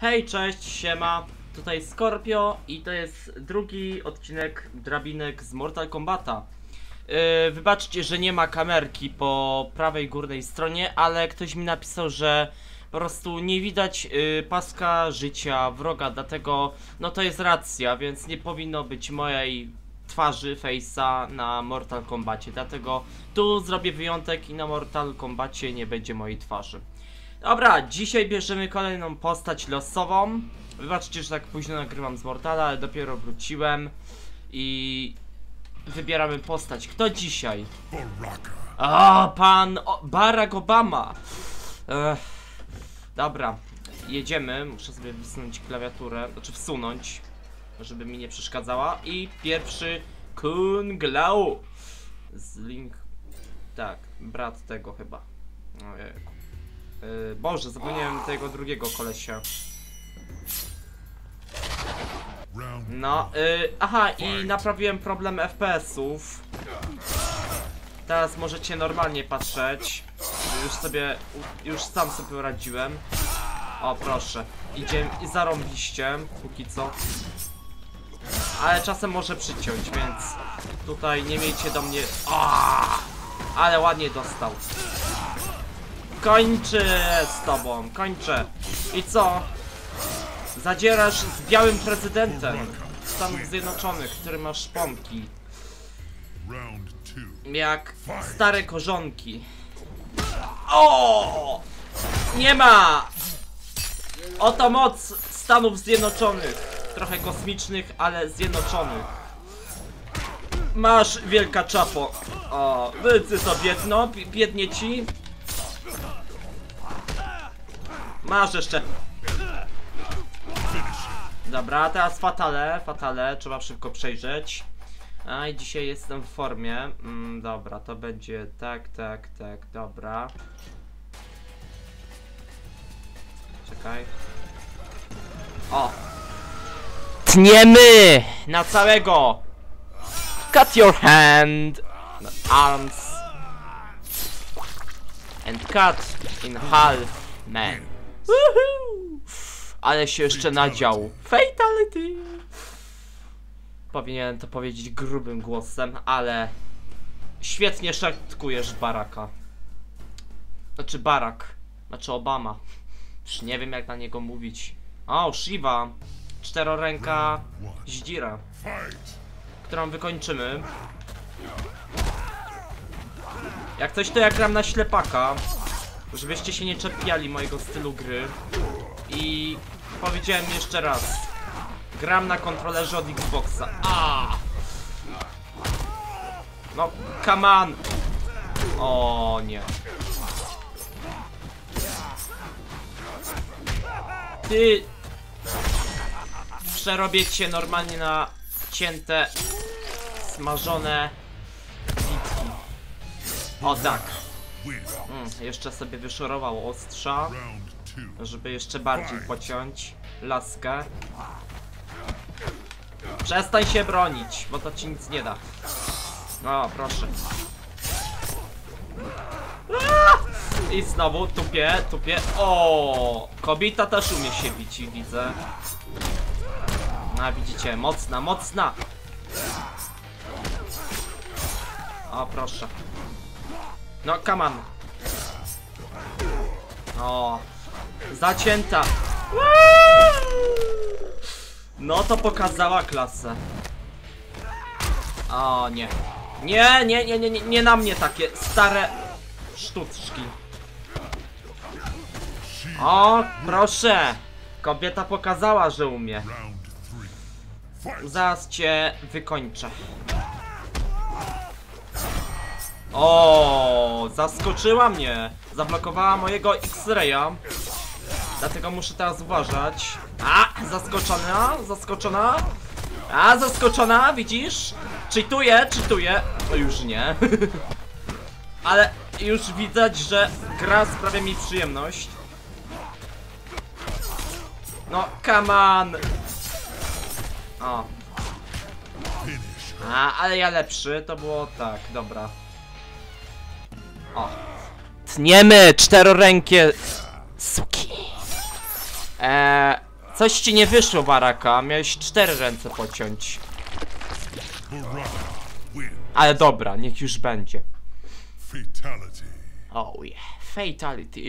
Hej, cześć, siema, tutaj Scorpio i to jest drugi odcinek drabinek z Mortal Kombata. Yy, wybaczcie, że nie ma kamerki po prawej górnej stronie, ale ktoś mi napisał, że po prostu nie widać yy, paska życia wroga, dlatego no to jest racja, więc nie powinno być mojej twarzy, face'a na Mortal Kombacie, dlatego tu zrobię wyjątek i na Mortal Kombacie nie będzie mojej twarzy. Dobra, dzisiaj bierzemy kolejną postać losową. Wybaczcie, że tak późno nagrywam z Mortala, ale dopiero wróciłem i wybieramy postać. Kto dzisiaj? O, pan o, Barack Obama. Ech. Dobra, jedziemy. Muszę sobie wysunąć klawiaturę, znaczy wsunąć, żeby mi nie przeszkadzała. I pierwszy Kung Lao. Z Link. Tak, brat tego chyba. Ojejku. Yy, Boże, zapomniałem tego drugiego kolesia. No, yy, aha, i naprawiłem problem FPS-ów. Teraz możecie normalnie patrzeć. Już sobie, już sam sobie radziłem. O, proszę. Idzie i zarąbiście, póki co. Ale czasem może przyciąć, więc tutaj nie miejcie do mnie... O! Ale ładnie dostał. Kończę z tobą, kończę. I co? Zadzierasz z białym prezydentem Stanów Zjednoczonych, który ma szponki. Jak stare korzonki. O! Nie ma! Oto moc Stanów Zjednoczonych. Trochę kosmicznych, ale zjednoczonych. Masz wielka czapo. O, wycy to biedno, biednie ci. Masz jeszcze. Dobra, teraz fatale, fatale, trzeba szybko przejrzeć. A i dzisiaj jestem w formie. Mm, dobra, to będzie tak, tak, tak, dobra. Czekaj. O! Tniemy! Na całego! Cut your hand! Arms! And cut in half, man. Ale się jeszcze nadział. Fatality! Powinienem to powiedzieć grubym głosem, ale świetnie szatkujesz Baraka. Znaczy Barak. Znaczy Obama. Już nie wiem jak na niego mówić. O, Shiva. Czteroręka Zdzira. Którą wykończymy. Jak coś to ja gram na ślepaka. Żebyście się nie czepiali mojego stylu gry. I powiedziałem jeszcze raz. Gram na kontrolerze od Xboxa. A! No, come on! O nie. Ty! Przerobię cię normalnie na cięte, smażone bitki. O tak. Mm, jeszcze sobie wyszorował ostrza, żeby jeszcze bardziej pociąć laskę. Przestań się bronić, bo to ci nic nie da. O, proszę. I znowu tupie, tupie. O, kobieta też umie się bić, widzę. A widzicie, mocna, mocna. O, proszę. No, come on. O, zacięta. No to pokazała klasę. O nie. Nie, nie, nie, nie, nie, na mnie takie stare sztuczki. O, proszę. Kobieta pokazała, że umie. Zaraz cię wykończę. O, zaskoczyła mnie. Zablokowała mojego X-raya. Dlatego muszę teraz uważać. A, zaskoczona, zaskoczona. A, zaskoczona, widzisz? Czytuję, czytuję. No już nie. Ale już widać, że gra sprawia mi przyjemność. No, come on. O. A, ale ja lepszy, to było tak, dobra. O. Tniemy czterorękie suki. Eee, Coś ci nie wyszło, Baraka. Miałeś cztery ręce pociąć. Ale dobra, niech już będzie. Fatality. Oh yeah, fatality.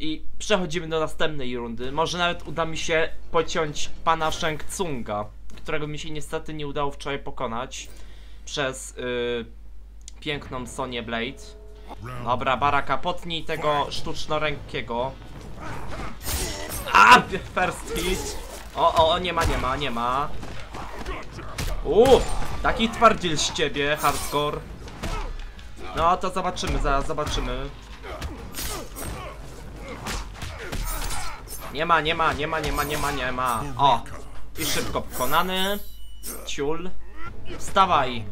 I przechodzimy do następnej rundy. Może nawet uda mi się pociąć pana Shang Tsunga, którego mi się niestety nie udało wczoraj pokonać przez y, piękną Sonię Blade. Dobra, Baraka, potnij tego sztucznorękiego. A, first hit. O, o, nie ma, nie ma, nie ma. Uuu, taki twardziel z ciebie, hardcore. No, to zobaczymy, zaraz zobaczymy. Nie ma, nie ma, nie ma, nie ma, nie ma, nie ma. O, i szybko pokonany. Ciul. Wstawaj.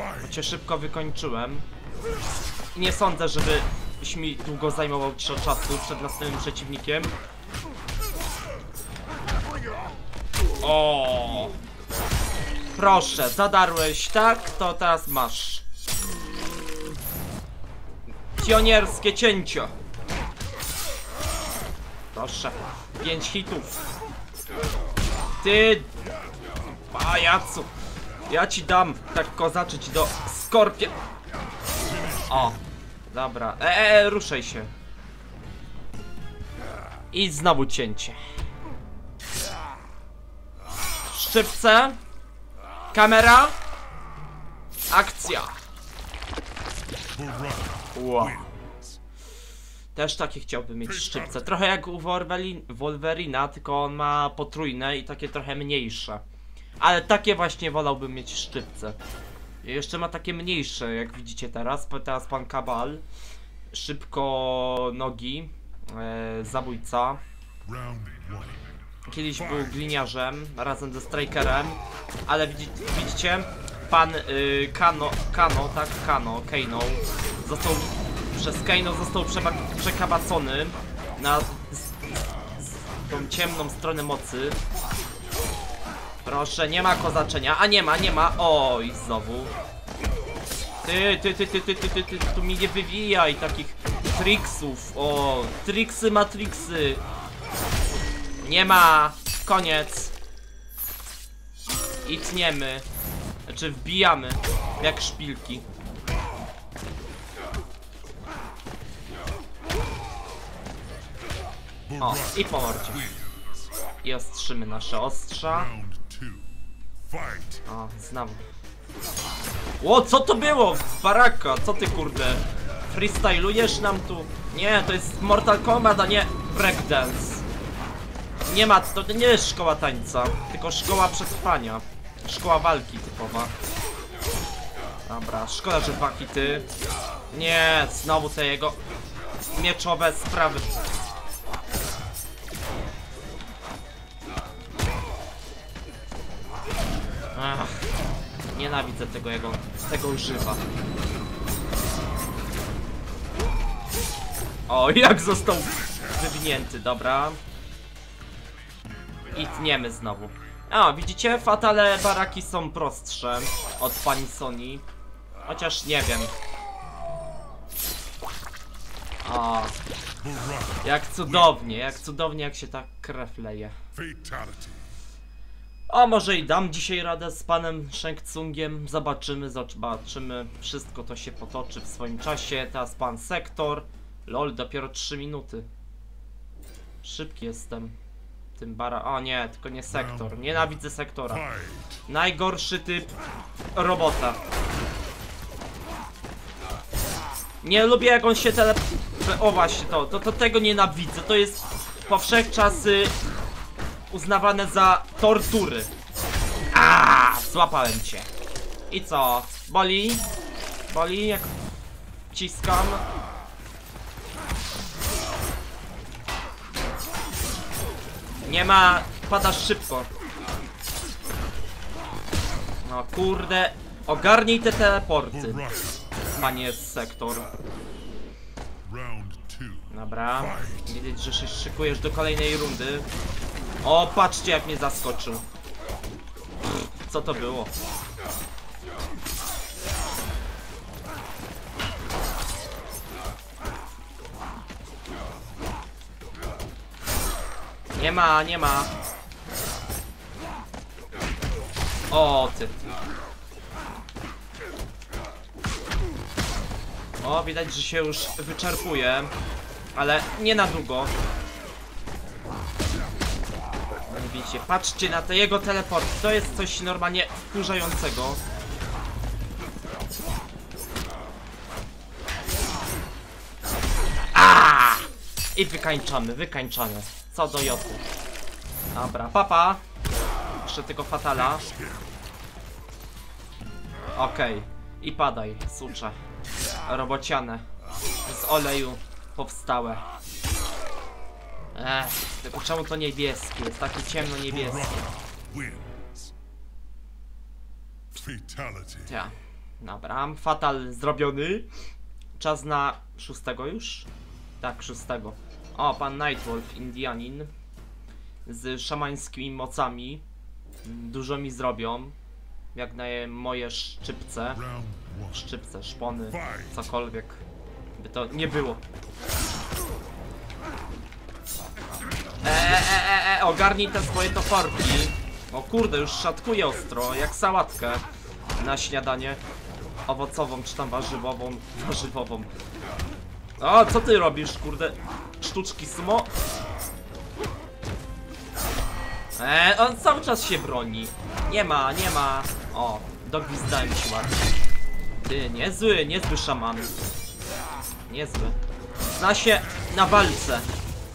Fight. Cię szybko wykończyłem. Nie sądzę, żebyś mi długo zajmował ci czasu przed następnym przeciwnikiem. O! Proszę, zadarłeś, tak? To teraz masz. Pionierskie cięcie. Proszę. Pięć hitów. Ty... Pajacu. Ja ci dam tak kozaczyć do skorpia. O, dobra. E, e, ruszaj się. I znowu cięcie. Szczypce. Kamera. Akcja. Wow. Też takie chciałbym mieć szczypce. Trochę jak u Wolverina, tylko on ma potrójne i takie trochę mniejsze. Ale takie właśnie wolałbym mieć szczypce. Jeszcze ma takie mniejsze, jak widzicie teraz. Teraz pan Kabal. Szybko nogi. E, zabójca. Kiedyś był gliniarzem razem ze Strikerem. Ale widzi, widzicie? Pan y, Kano, Kano, tak? Kano, Kano. Został. Przez Kano został przekabacony na z, z, tą ciemną stronę mocy. Proszę, nie ma kozaczenia. A nie ma, nie ma. Oj, znowu. Ty, ty, ty, ty, ty, ty, ty, ty, tu mi nie wywijaj takich triksów. O, triksy matriksy. Nie ma. Koniec. I tniemy. Znaczy wbijamy. Jak szpilki. O, i po mordzie. I ostrzymy nasze ostrza. O, znowu. Ło, co to było? Baraka, co ty kurde? Freestylujesz nam tu? Nie, to jest Mortal Kombat, a nie breakdance. Nie ma, to nie jest szkoła tańca, tylko szkoła przetrwania. Szkoła walki typowa. Dobra, szkoda, że dwa hity. Nie, znowu te jego mieczowe sprawy. Nienawidzę tego jego, tego używa. O, jak został wywinięty, dobra. I tniemy znowu. A, widzicie? Fatale baraki są prostsze od pani Sony. Chociaż nie wiem. O, jak cudownie, jak cudownie jak się ta krew leje. Fatality. O, może i dam dzisiaj radę z panem Shang Tsungiem. Zobaczymy, zobaczymy. Wszystko to się potoczy w swoim czasie. Teraz pan sektor. Lol, dopiero 3 minuty. Szybki jestem. Tym bara. O nie, tylko nie sektor. Nienawidzę sektora. Najgorszy typ robota. Nie lubię jak on się tele... O właśnie to, to, to tego nienawidzę. To jest powszechczasy uznawane za tortury. A, złapałem cię. I co? Boli? Boli jak ciskam? Nie ma, padasz szybko. No kurde, ogarnij te teleporty, panie sektor. Dobra, widać, że się szykujesz do kolejnej rundy. O, patrzcie jak mnie zaskoczył. Co to było? Nie ma, nie ma. O, ty. O, widać, że się już wyczerpuje. Ale nie na długo. Widzicie, patrzcie na te jego teleport. To jest coś normalnie wkurzającego. A! I wykańczamy, wykańczamy. Co do jotu. Dobra, papa. Jeszcze tego fatala. Okej. I padaj, sucze. Robociane. Z oleju powstałe. Ech, tylko czemu to niebieskie? Jest takie ciemno niebieskie. Ja. Dobra, fatal zrobiony. Czas na szóstego już? Tak, szóstego. O, pan Nightwolf, Indianin. Z szamańskimi mocami. Dużo mi zrobią. Jak na moje szczypce. Szczypce, szpony, cokolwiek. By to nie było. E, e, e, ogarnij te swoje toporki. O kurde, już szatkuje ostro, jak sałatkę na śniadanie. Owocową, czy tam warzywową, warzywową. O, co ty robisz, kurde? Sztuczki sumo? E, on cały czas się broni. Nie ma, nie ma. O, dogwizdałem ci ładnie. Ty, niezły, niezły szaman. Niezły. Zna się na walce.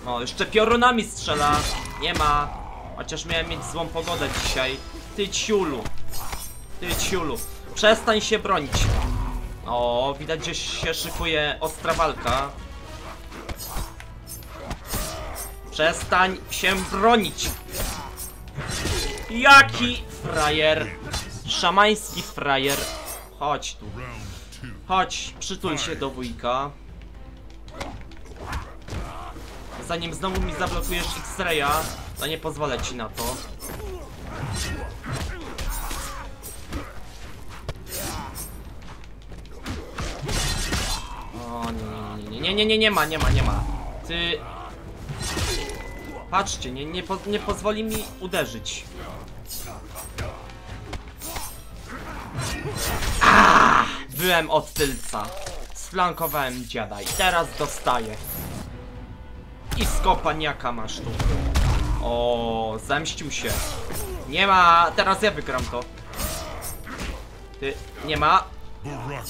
O, jeszcze piorunami strzela. Nie ma. Chociaż miałem mieć złą pogodę dzisiaj. Ty ciulu. Ty ciulu. Przestań się bronić. O, widać, że się szykuje ostra walka. Przestań się bronić. Jaki frajer. Szamański frajer. Chodź tu. Chodź, przytul się do wujka. Zanim znowu mi zablokujesz X-Raya, to nie pozwolę ci na to. O nie, nie, nie, nie, nie, nie, ma, nie ma, nie ma. Ty... Patrzcie, nie, nie, po, nie pozwoli mi uderzyć. Byłem od tylca. Sflankowałem dziada i teraz dostaję. I skopaniaka masz tu. O, zemścił się. Nie ma, teraz ja wygram to. Ty, nie ma.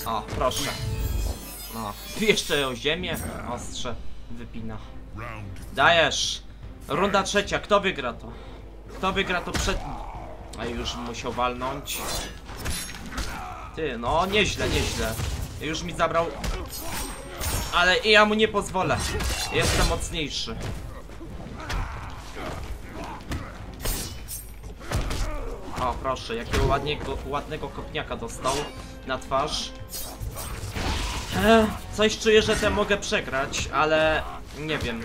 O, proszę. No, jeszcze o ziemię. Ostrze wypina. Dajesz. Runda trzecia, kto wygra to? Kto wygra to przed... A już musiał walnąć. Ty, no nieźle, nieźle. Już mi zabrał... Ale ja mu nie pozwolę. Jestem mocniejszy. O, proszę, jakiego ładniego, ładnego kopniaka dostał na twarz. Ech, coś czuję, że tę mogę przegrać, ale nie wiem.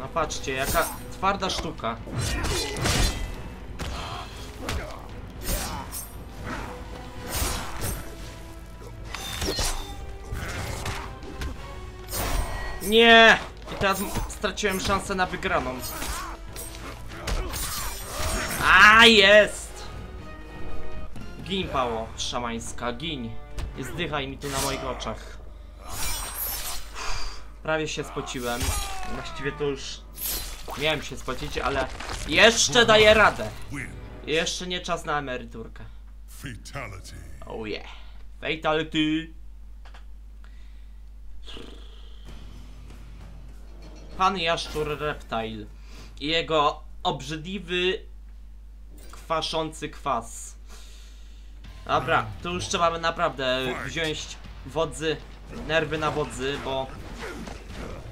No patrzcie, jaka twarda sztuka. Nie! I teraz straciłem szansę na wygraną. A jest! Gin, Pało, szamańska, gin. Nie zdychaj mi tu na moich oczach. Prawie się spociłem. Właściwie to już miałem się spocić, ale jeszcze daję radę. Jeszcze nie czas na emeryturkę. Oh yeah. Fatality. Pan Jaszczur Reptile i jego obrzydliwy, kwaszący kwas. Dobra, tu już trzeba naprawdę wziąć wodzy, nerwy na wodzy, bo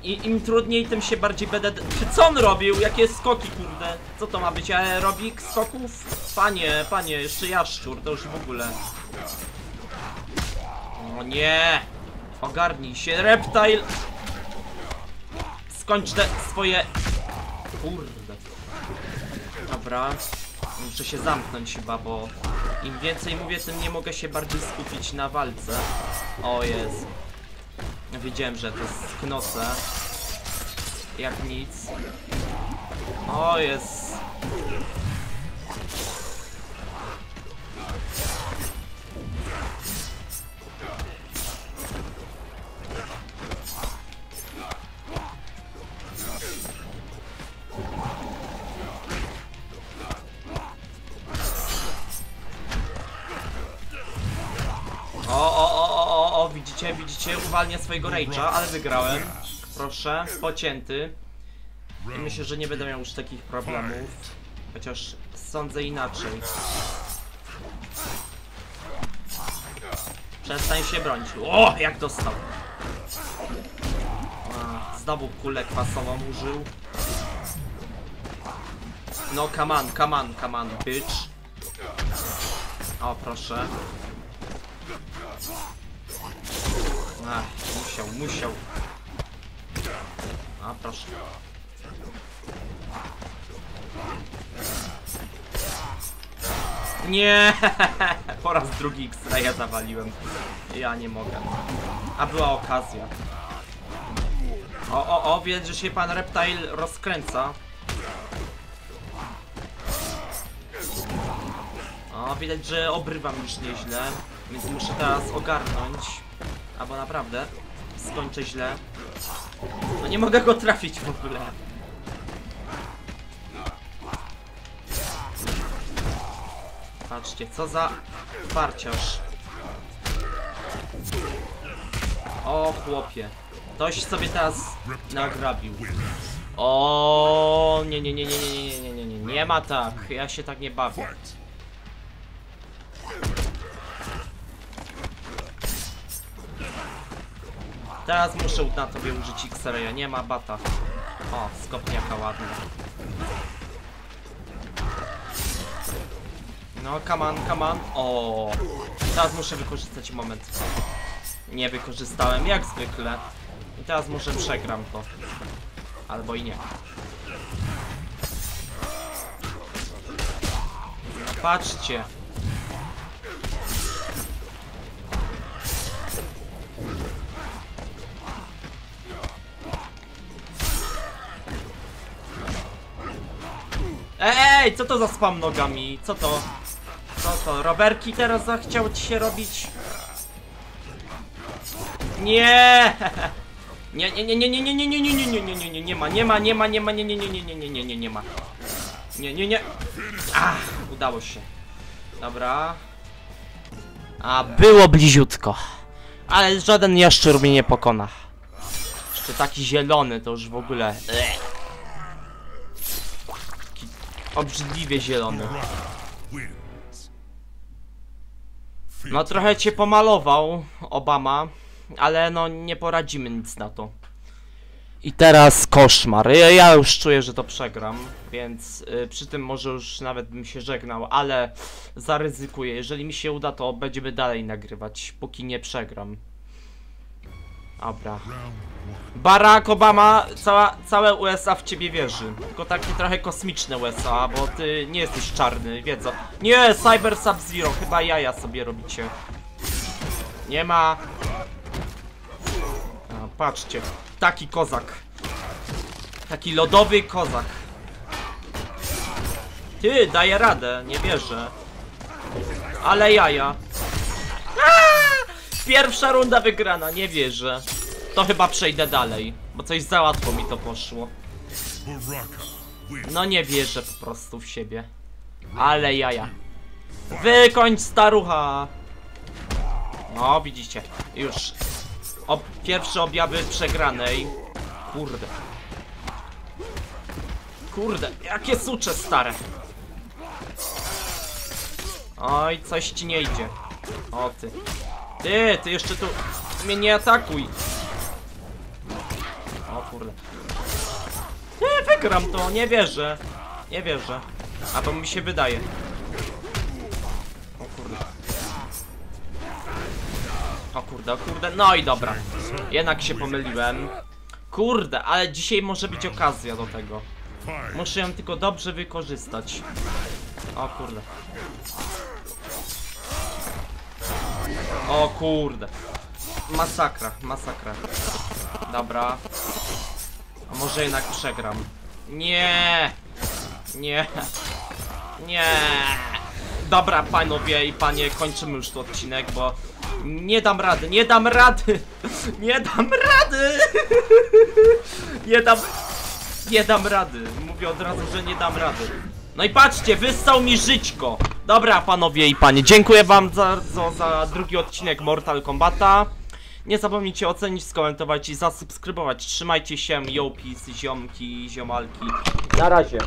i, im trudniej, tym się bardziej będę... Czy co on robił? Jakie skoki, kurde? Co to ma być? Aerobik skoków? Panie, panie, jeszcze jaszczur, to już w ogóle. O nie! Ogarnij się, Reptile! Skończ te swoje... Kurde. Dobra. Muszę się zamknąć chyba, bo im więcej mówię, tym nie mogę się bardziej skupić na walce. O Jezu. Wiedziałem, że to jest knose. jak nic. O, jest. Widzicie, widzicie, uwalnia swojego rage'a, ale wygrałem. Proszę, pocięty. I myślę, że nie będę miał już takich problemów. Chociaż sądzę inaczej. Przestań się bronić. O, jak dostał. Znowu kulę kwasową użył. No, come on, come on, come on, bitch. O, proszę. Musiał, musiał. A, proszę. Nie! Po raz drugi X-raya zawaliłem. Ja nie mogę. A była okazja. O, o, o, widać, że się pan Reptile rozkręca. O, widać, że obrywam już nieźle. Więc muszę teraz ogarnąć. Albo naprawdę skończę źle. No nie mogę go trafić w ogóle. Patrzcie, co za parciarz. O chłopie. Ktoś sobie teraz nagrabił. O nie nie nie nie nie nie nie nie nie nie ma tak. Ja się tak nie bawię. Teraz muszę na tobie użyć X-raya, nie ma bata. O, skopniaka ładna. No, come on, come on. O, teraz muszę wykorzystać moment. Nie wykorzystałem, jak zwykle. I teraz może przegram to. Albo i nie. No, patrzcie. Ej, co to za spam nogami? Co to? Co to? Rowerki teraz zachciał ci się robić? Nie! Nie, nie, nie, nie, nie, nie, nie, nie, nie, nie, nie, nie, nie, nie, nie ma, nie ma, nie ma, nie ma, nie, nie, nie, nie, nie, nie, nie, nie, nie ma. Nie, nie, nie. Ach, udało się. Dobra. A, było bliziutko. Ale żaden jaszczur mnie nie pokona. Jeszcze taki zielony to już w ogóle. Ech. Obrzydliwie zielony. No trochę cię pomalował Obama, ale no nie poradzimy nic na to. I teraz koszmar. Ja, ja już czuję, że to przegram, więc y, przy tym może już nawet bym się żegnał, ale zaryzykuję. Jeżeli mi się uda, to będziemy dalej nagrywać, póki nie przegram. Dobra. Barack Obama, cała, całe USA w ciebie wierzy. Tylko takie trochę kosmiczne USA, bo ty nie jesteś czarny, wiedzą. Nie, Cyber Sub-Zero, chyba jaja sobie robicie. Nie ma. A, patrzcie, taki kozak. Taki lodowy kozak. Ty, daje radę, nie wierzę. Ale jaja. Pierwsza runda wygrana, nie wierzę. To chyba przejdę dalej, bo coś za łatwo mi to poszło. No nie wierzę po prostu w siebie. Ale jaja. Wykończ starucha! No, widzicie, już. Ob pierwsze objawy przegranej. Kurde. Kurde, jakie sucze stare. Oj, coś ci nie idzie. O ty. Ty, ty jeszcze tu mnie nie atakuj. O kurde. Nie, wygram to, nie wierzę. Nie wierzę. A to mi się wydaje. O kurde. O kurde, o kurde. No i dobra. Jednak się pomyliłem. Kurde, ale dzisiaj może być okazja do tego. Muszę ją tylko dobrze wykorzystać. O kurde. O kurde. Masakra, masakra. Dobra. Może jednak przegram. Nie! Nie! Nie! Dobra, panowie i panie, kończymy już ten odcinek, bo nie dam rady, nie dam rady! Nie dam rady! Nie dam... Nie dam rady. Mówię od razu, że nie dam rady. No i patrzcie, wyssał mi żyćko. Dobra, panowie i panie, dziękuję wam bardzo za drugi odcinek Mortal Kombata. Nie zapomnijcie ocenić, skomentować i zasubskrybować. Trzymajcie się, yo, peace, ziomki, ziomalki. Na razie.